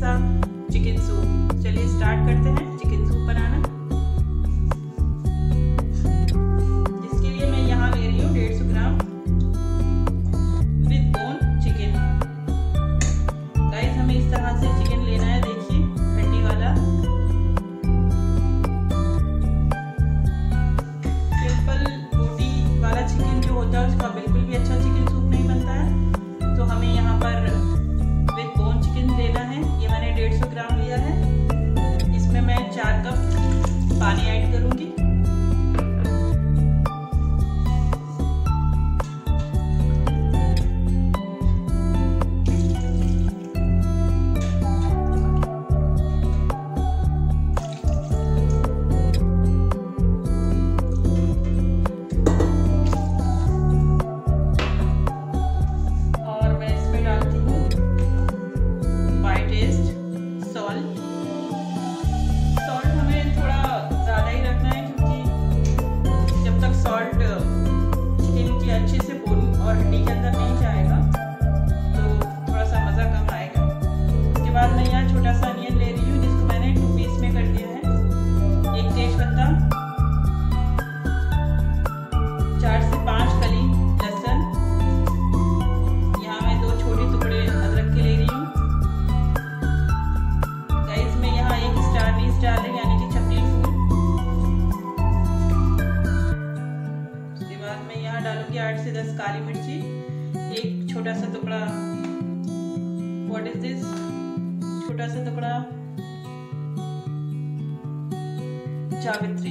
Fantastic सा chicken तेज पत्ता। चार से पाँच कली लहसुन। यहाँ मैं दो छोटे टुकड़े अदरक के ले रही हूँ। गाइस मैं यहाँ एक स्टार नीस डाल रही यानी कि चपली फूल। उसके बाद मैं यहाँ डालूँगी आठ से दस काली मिर्ची। एक छोटा सा टुकड़ा व्हाट इज़ दिस छोटा सा टुकड़ा जावित्री।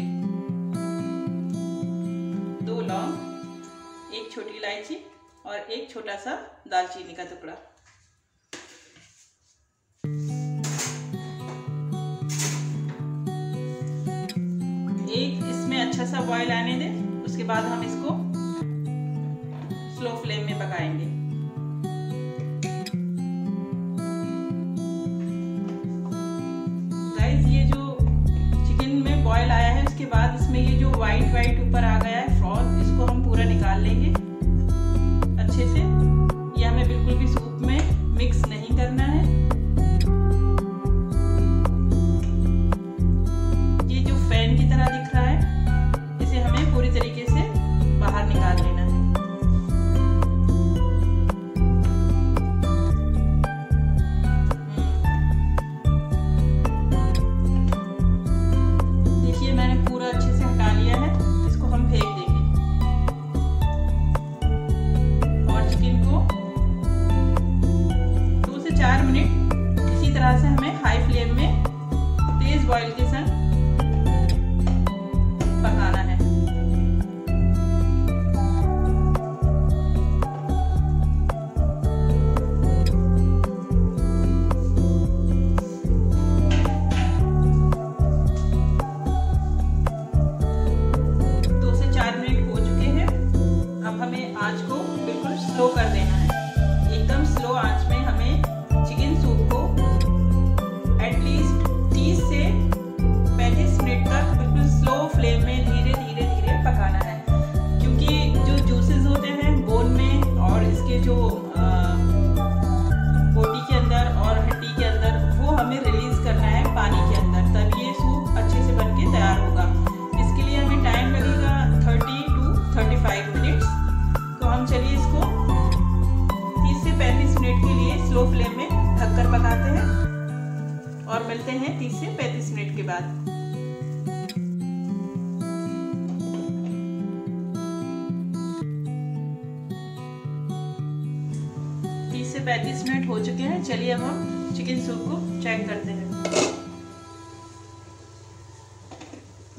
दो लौंग, एक छोटी इलायची और एक छोटा सा दालचीनी का टुकड़ा। एक इसमें अच्छा सा बॉयल आने दें, उसके बाद हम इसको स्लो फ्लेम में पकाएँगे। जो व्हाइट वाइट ऊपर आ गया। 35 मिनट्स तो हम चलिए इसको 30 से 35 मिनट के लिए स्लो फ्लेम में ढककर पकाते हैं और मिलते हैं 30 से 35 मिनट के बाद। तीस से पैंतीस मिनट हो चुके हैं। चलिए अब हम चिकन सूप को चेक करते हैं।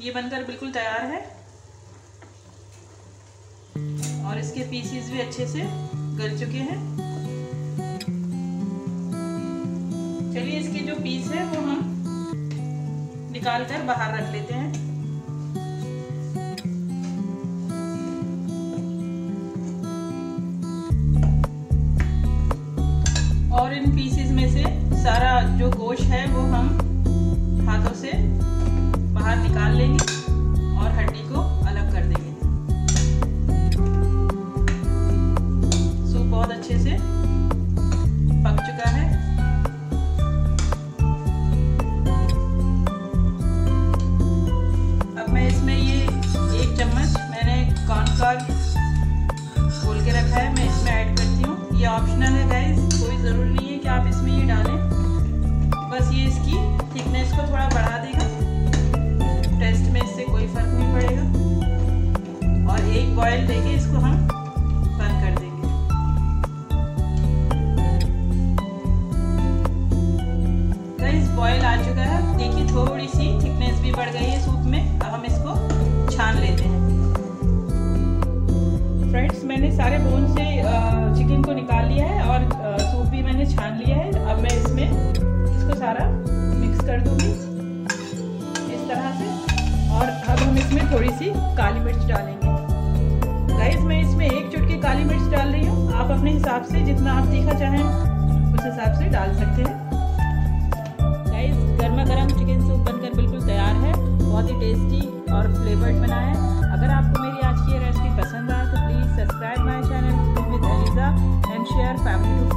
ये बनकर बिल्कुल तैयार है। और इसके पीसीस भी अच्छे से गल चुके हैं। चलिए इसके जो पीस है, वो हम निकाल कर बाहर रख लेते हैं। और इन पीसेस में से सारा जो गोश्त है, वो हम हाथों से बाहर निकाल लेंगे। रखा है, मैं इसमें ऐड करती हूँ। ये ऑप्शनल है गाइस कोई ज़रूरी नहीं है कि आप इसमें ये डालें। बस ये इसकी थिकनेस को थोड़ा बढ़ा देगा। टेस्ट में इससे कोई फ़र्क नहीं पड़ेगा। और एक बॉयल लेके इसको हम सारे बोन से चिकन को निकाल लिया है और सूप भी मैंने छान लिया है। अब मैं इसमें इसको सारा मिक्स कर दूँगी। इस तरह से। और अब हम इसमें थोड़ी सी काली मिर्च डालेंगे। गाइस मैं इसमें एक चुटकी काली मिर्च डाल रही हूँ। आप अपने हिसाब से जितना आप तीखा चाहें, उस हिसाब से डाल सकते हैं। गाइस गर्मा गर्म चिकन सूप बनकर बिल्कुल तैयार है। बहुत ही टेस्टी और फ्लेवर्ड बना है। अगर आपको family.